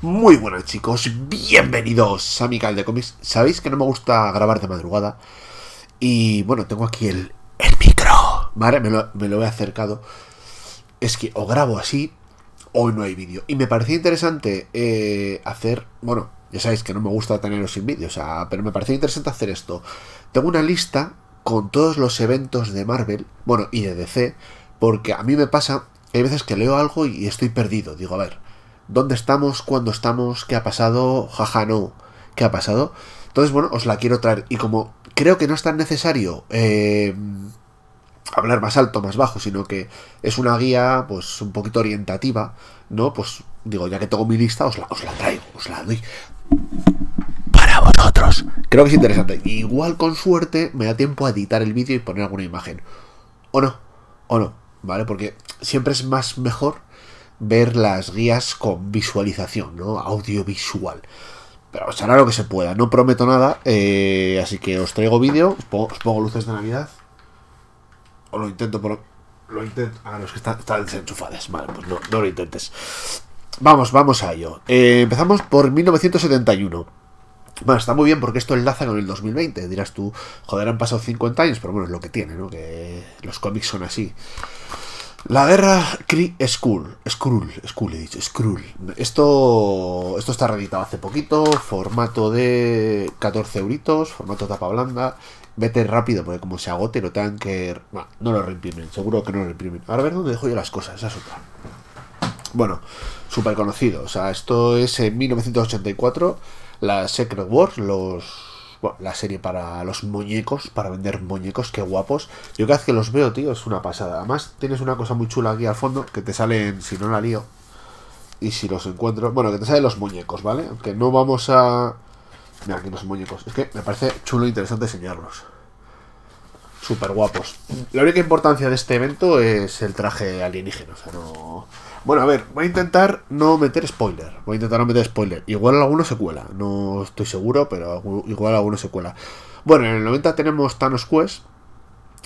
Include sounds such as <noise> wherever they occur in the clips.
Muy buenas chicos, bienvenidos a mi canal de cómics. Sabéis que no me gusta grabar de madrugada. Y bueno, tengo aquí el, el micro. Vale, me lo, he acercado. Es que o grabo así, hoy no hay vídeo. Y me parecía interesante eh, hacer, bueno, ya sabéis que no me gusta tenerlos sin vídeo, o sea, pero me parecía interesante hacer esto. Tengo una lista con todos los eventos de Marvel, bueno, y de DC, porque a mí me pasa, hay veces que leo algo y estoy perdido. Digo, a ver, ¿dónde estamos? ¿Cuándo estamos? ¿Qué ha pasado? Jaja, no. ¿Qué ha pasado? Entonces, bueno, os la quiero traer. Y como creo que no es tan necesario eh, hablar más alto, más bajo, sino que es una guía, pues, un poquito orientativa, ¿no? Pues, digo, ya que tengo mi lista, os la, os la traigo, os la doy para vosotros. Creo que es interesante. Igual con suerte me da tiempo a editar el vídeo y poner alguna imagen. O no, o no, ¿vale? Porque siempre es más mejor ver las guías con visualización, ¿no? Audiovisual. Pero os hará lo que se pueda. No prometo nada. eh, así que os traigo vídeo. Os pongo, luces de Navidad. O lo intento por... Lo intento... Ah, no, es que están, están desenchufadas. Vale, pues no, no lo intentes. Vamos, vamos a ello. Eh, empezamos por 1971. Bueno, está muy bien porque esto enlaza con el 2020. Dirás tú, joder, han pasado 50 años, pero bueno, es lo que tiene, ¿no? Que los cómics son así. La guerra Kree Skrull. Skrull, Skrull he dicho, Skrull. Esto, esto está reeditado hace poquito, formato de 14 euritos, formato tapa blanda. Vete rápido porque como se agote lo tengan que... Bueno, no lo reimprimen, seguro que no lo reimprimen. Ahora a ver dónde dejo yo las cosas, esa es otra. Bueno, súper conocido. O sea, esto es en 1984, la Secret Wars, los, bueno, la serie para los muñecos, para vender muñecos, qué guapos. Yo cada vez que los veo, tío, es una pasada. Además, tienes una cosa muy chula aquí al fondo, que te salen, si no la lío, y si los encuentro, bueno, que te salen los muñecos, ¿vale? Aunque no vamos a... Mira, aquí los muñecos. Es que me parece chulo e interesante enseñarlos. Súper guapos. La única importancia de este evento es el traje alienígena, o sea, no... Bueno, a ver, voy a intentar no meter spoiler. Voy a intentar no meter spoiler. Igual alguno se cuela. No estoy seguro, pero igual alguno se cuela. Bueno, en el 90 tenemos Thanos Quest.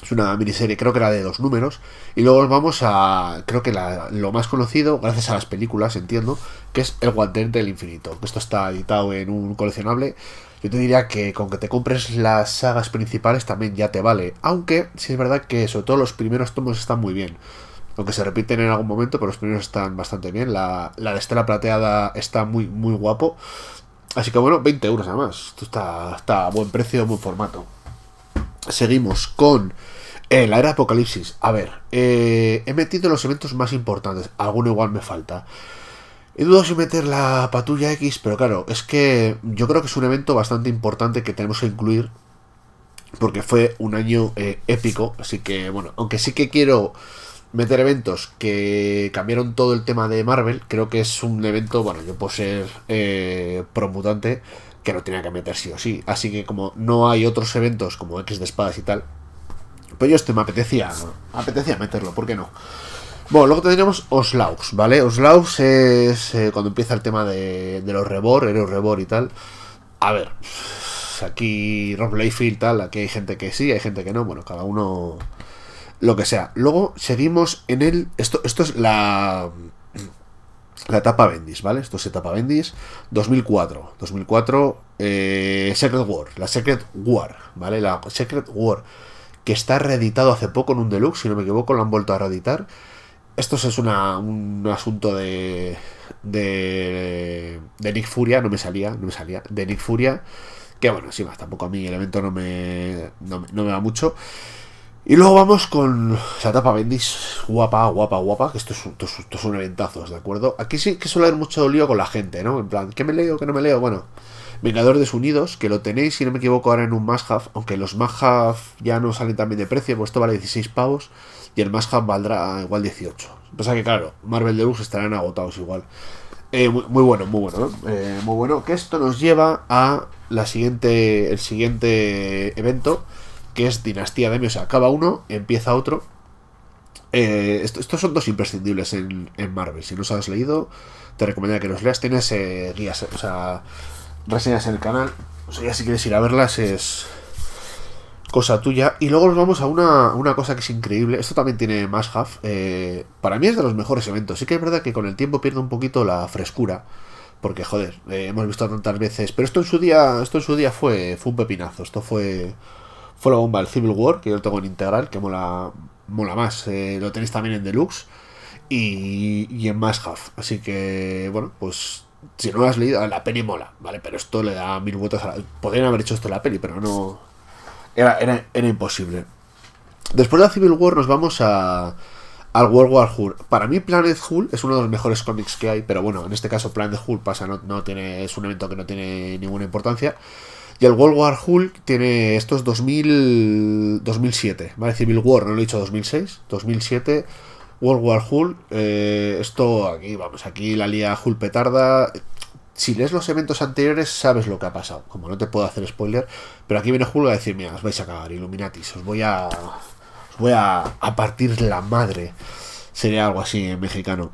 Es una miniserie, creo que era de dos números. Y luego vamos a, creo que la- lo más conocido, gracias a las películas, entiendo, que es El Guantelete del Infinito. Esto está editado en un coleccionable. Yo te diría que con que te compres las sagas principales también ya te vale. Aunque, sí es verdad que sobre todo los primeros tomos están muy bien. Aunque se repiten en algún momento, pero los primeros están bastante bien. La, la de Estela Plateada está muy, muy guapo. Así que bueno, 20 euros además. Esto está, está a buen precio, buen formato. Seguimos con eh, la era Apocalipsis. A ver, eh, he metido los eventos más importantes. Alguno igual me falta. He dudado si meter la patrulla X, pero claro, es que yo creo que es un evento bastante importante que tenemos que incluir. Porque fue un año eh, épico. Así que, bueno, aunque sí que quiero meter eventos que cambiaron todo el tema de Marvel, creo que es un evento, bueno, yo puedo ser eh, promutante, que lo tenía que meter sí o sí. Así que como no hay otros eventos como X de espadas y tal, pues yo este me apetecía, me apetecía meterlo, ¿por qué no? Bueno, luego tendríamos Oslaux, ¿vale? Oslaux es eh, cuando empieza el tema de, de los Rebor, Héroes Rebor y tal. A ver, aquí Rob Layfield tal, aquí hay gente que sí, hay gente que no, bueno, cada uno lo que sea. Luego seguimos en el. Esto, esto es la. La etapa Bendis, ¿vale? Esto es etapa Bendis 2004. 2004, eh, Secret War. La Secret War, ¿vale? La Secret War. Que está reeditado hace poco en un deluxe, si no me equivoco, lo han vuelto a reeditar. Esto es una, un asunto de, de. de Nick Furia, no me salía, no me salía. De Nick Furia. Que bueno, sí, más, tampoco a mí el evento no me, no no me va mucho. Y luego vamos con la etapa Bendis, guapa, guapa, guapa, que esto es, esto es, esto es un eventazo, ¿de acuerdo? Aquí sí que suele haber mucho lío con la gente, ¿no? En plan, ¿qué me leo, qué no me leo? Bueno, Vengadores Desunidos, que lo tenéis, si no me equivoco, ahora en un must-have, aunque los must-have ya no salen también de precio, pues esto vale 16 pavos, y el must-have valdrá igual 18. Pasa que, claro, Marvel Deluxe estarán agotados igual. Eh, muy, muy bueno, muy bueno, ¿no? Eh, muy bueno. Que esto nos lleva a la siguiente, el siguiente evento, que es Dinastía de O sea, acaba uno, empieza otro. Eh, esto- estos son dos imprescindibles en, en Marvel. Si no os has leído, te recomendaría que los leas. Tienes eh, guías, o sea, reseñas en el canal. O sea, ya si quieres ir a verlas es cosa tuya. Y luego nos vamos a una, una cosa que es increíble. Esto también tiene más half. para mí es de los mejores eventos. Sí que es verdad que con el tiempo pierde un poquito la frescura. Porque, joder, eh, hemos visto tantas veces. Pero esto en su día. Esto en su día fue. Fue un pepinazo. Esto fue. Fue la bomba del Civil War, que yo lo tengo en integral, que mola. Mola más. Eh, lo tenéis también en Deluxe. Y, y en Más Half. Así que, bueno, pues. Si no lo has leído, la peli mola, ¿vale? Pero esto le da mil vueltas a la. Podrían haber hecho esto la peli, pero no. Era, era, era imposible. Después de Civil War nos vamos a al World War Hulk. Para mí Planet Hulk es uno de los mejores cómics que hay, pero bueno, en este caso Planet Hulk pasa, no, no tiene, es un evento que no tiene ninguna importancia. Y el World War Hulk tiene estos 2000, 2007, ¿vale? Civil War, no lo he dicho 2006, 2007, World War Hulk. Eh, esto aquí, vamos, aquí la lía Hulk petarda. Si lees los eventos anteriores, sabes lo que ha pasado. Como no te puedo hacer spoiler, pero aquí viene Hulk a decir: Mira, os vais a cagar, Illuminatis, os voy a voy a, a partir la madre. Sería algo así en mexicano.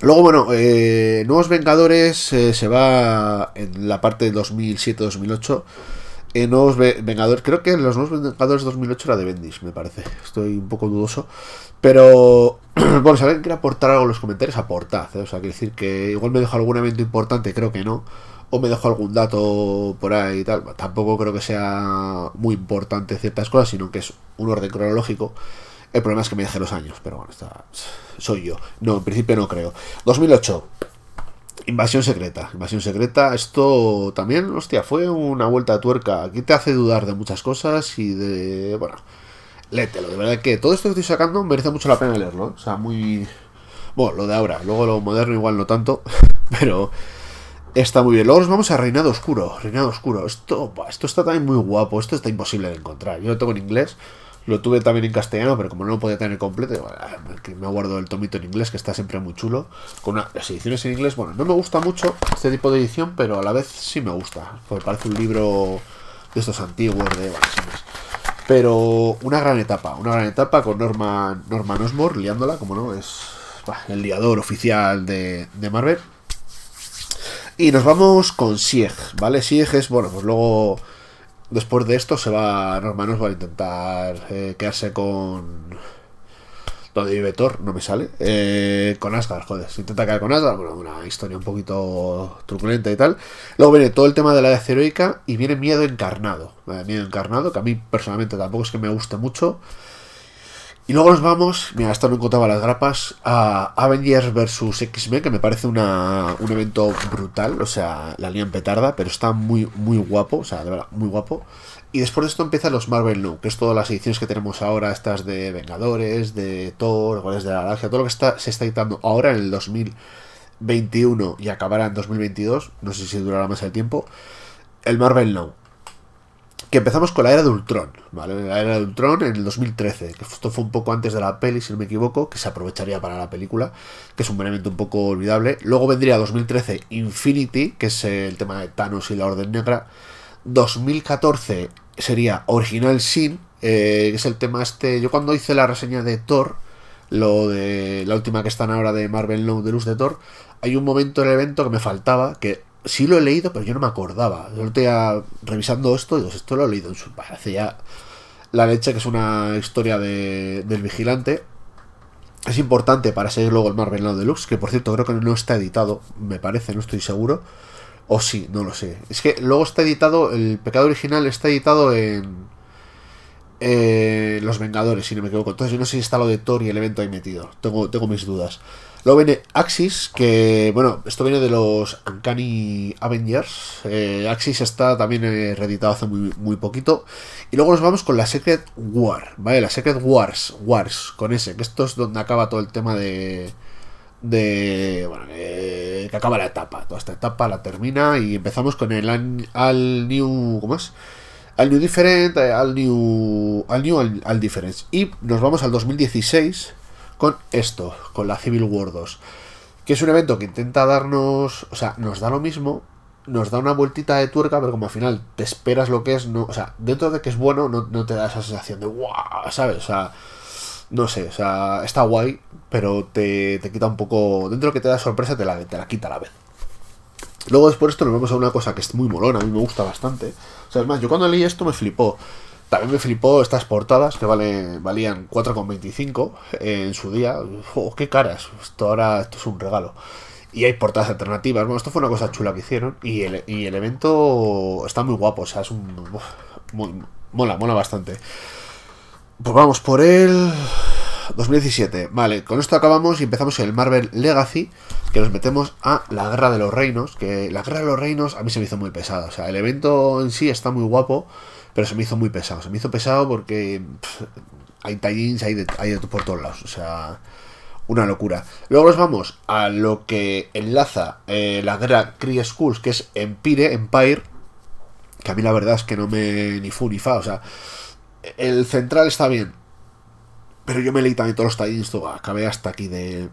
Luego, bueno, eh, Nuevos Vengadores eh, se va en la parte de 2007-2008. Eh, nuevos Vengadores, creo que los Nuevos Vengadores 2008 era de Bendis, me parece. Estoy un poco dudoso. Pero, <clears throat> bueno, si alguien quiere aportar algo en los comentarios, aportad. O sea, quiere decir que igual me dejo algún evento importante, creo que no o me dejo algún dato por ahí y tal. Tampoco creo que sea muy importante ciertas cosas, sino que es un orden cronológico. El problema es que me deje los años, pero bueno, está, soy yo. No, en principio no creo. 2008. Invasión secreta. Invasión secreta. Esto también, hostia, fue una vuelta de tuerca. Aquí te hace dudar de muchas cosas y de... Bueno, léetelo. De verdad que todo esto que estoy sacando merece mucho la pena leerlo. O sea, muy... Bueno, lo de ahora. Luego lo moderno igual no tanto. <laughs> Pero Está muy bien. Luego nos vamos a Reinado Oscuro. Reinado Oscuro. Esto, esto está también muy guapo. Esto está imposible de encontrar. Yo lo tengo en inglés. Lo tuve también en castellano, pero como no lo podía tener completo, me guardo el tomito en inglés, que está siempre muy chulo. Con las ediciones en inglés, bueno, no me gusta mucho este tipo de edición, pero a la vez sí me gusta. Porque parece un libro de estos antiguos, de Pero una gran etapa, una gran etapa con Norman, Norman Osborn liándola, como no, es el liador oficial de, de Marvel. Y nos vamos con Sieg, ¿vale? Sieg es, bueno, pues luego, después de esto, se va, Norman va a intentar eh, quedarse con... Donde vive Thor, no me sale. Eh, con Asgard, joder, se intenta quedar con Asgard, bueno, una historia un poquito truculenta y tal. Luego viene todo el tema de la edad heroica y viene Miedo Encarnado. Miedo Encarnado, que a mí personalmente tampoco es que me guste mucho. Y luego nos vamos, mira, esto no encontraba las grapas, a Avengers vs X-Men, que me parece un evento brutal, o sea, la lían petarda, pero está muy, muy guapo, o sea, de verdad, muy guapo. Y después de esto empiezan los Marvel New, que es todas las ediciones que tenemos ahora, estas de Vengadores, de Thor, de la Galaxia, todo lo que está, se está editando ahora en el 2021 y acabará en 2022, no sé si durará más el tiempo, el Marvel Now que empezamos con la era de Ultron, ¿vale? La era de Ultron en el 2013, que esto fue un poco antes de la peli, si no me equivoco, que se aprovecharía para la película, que es un elemento un poco olvidable. Luego vendría 2013 Infinity, que es el tema de Thanos y la Orden Negra. 2014 sería Original Sin, eh, que es el tema este... Yo cuando hice la reseña de Thor, lo de la última que están ahora de Marvel No de Luz de Thor, hay un momento en el evento que me faltaba, que sí lo he leído, pero yo no me acordaba. Yo estoy revisando esto digo, esto lo he leído en su... Parece ya la leche, que es una historia de, del vigilante. Es importante para seguir luego el Marvel Deluxe, que por cierto creo que no está editado, me parece, no estoy seguro. O sí, no lo sé. Es que luego está editado, el pecado original está editado en... Los Vengadores, si no me equivoco. Entonces yo no sé si está lo de Thor y el evento ahí metido. Tengo, tengo mis dudas. Luego viene Axis, que bueno, esto viene de los Uncanny Avengers. Eh, Axis está también eh, reeditado hace muy, muy poquito. Y luego nos vamos con la Secret War, ¿vale? La Secret Wars, Wars, con ese, que esto es donde acaba todo el tema de. de. bueno, que acaba la etapa. Toda esta etapa la termina y empezamos con el al, New. ¿Cómo es? Al New Different, al New. al New, al, Difference. Y nos vamos al 2016 con esto, con la Civil War 2. Que es un evento que intenta darnos, o sea, nos da lo mismo, nos da una vueltita de tuerca, pero como al final te esperas lo que es, no, o sea, dentro de que es bueno, no, te da esa sensación de wow, ¿sabes? O sea, no sé, o sea, está guay, pero te, quita un poco, dentro de que te da sorpresa, te la, te la quita a la vez. Luego después de esto nos vamos a una cosa que es muy molona, a mí me gusta bastante. O sea, es más, yo cuando leí esto me flipó. También me flipó estas portadas que vale, valían 4,25 en su día. ¡Oh, qué caras! Esto ahora esto es un regalo. Y hay portadas alternativas. Bueno, esto fue una cosa chula que hicieron. Y el, y el evento está muy guapo. O sea, es un. mola, mola bastante. Pues vamos por el 2017. Vale, con esto acabamos y empezamos el Marvel Legacy, que nos metemos a la Guerra de los Reinos, que la Guerra de los Reinos a mí se me hizo muy pesada. O sea, el evento en sí está muy guapo, pero se me hizo muy pesado. Se me hizo pesado porque hay tie hay de, hay de por todos lados. O sea, una locura. Luego nos vamos a lo que enlaza eh, la guerra Kree Schools, que es Empire, Empire, que a mí la verdad es que no me ni fu ni fa. O sea, el central está bien. Pero yo me leí también todos los tie acabé hasta aquí de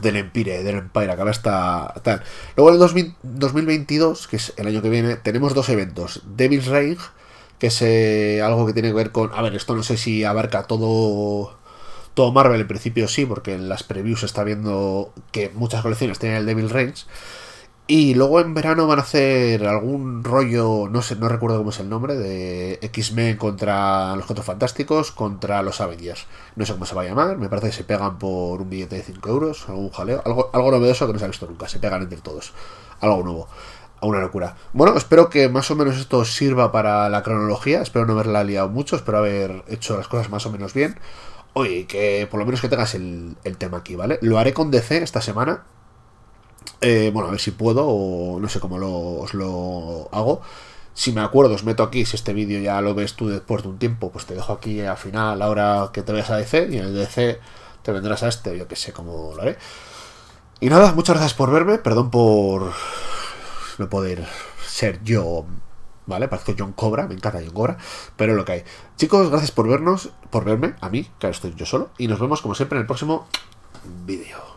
del Empire, del Empire, acabé hasta tal. Luego en el 2022, que es el año que viene, tenemos dos eventos. Devil's Reign, que es eh, algo que tiene que ver con... A ver, esto no sé si abarca todo... Todo Marvel en principio sí, porque en las previews está viendo que muchas colecciones tienen el Devil's Reigns. Y luego en verano van a hacer algún rollo, no sé, no recuerdo cómo es el nombre, de X-Men contra los Cuatro Fantásticos, contra los Avengers. No sé cómo se va a llamar, me parece que se pegan por un billete de 5 euros, algún jaleo, algo, algo novedoso que no se ha visto nunca, se pegan entre todos. Algo nuevo. A una locura. Bueno, espero que más o menos esto sirva para la cronología, espero no haberla liado mucho, espero haber hecho las cosas más o menos bien. Oye, que por lo menos que tengas el, el tema aquí, ¿vale? Lo haré con DC esta semana, eh, bueno, a ver si puedo o no sé cómo lo, os lo hago. Si me acuerdo, os meto aquí. Si este vídeo ya lo ves tú después de un tiempo, pues te dejo aquí al final, ahora que te vayas a DC. Y en el DC te vendrás a este, yo que sé cómo lo haré. Y nada, muchas gracias por verme. Perdón por no poder ser yo, ¿vale? Parezco John Cobra, me encanta John Cobra, pero lo que hay. Chicos, gracias por vernos, por verme, a mí, claro, estoy yo solo. Y nos vemos como siempre en el próximo vídeo.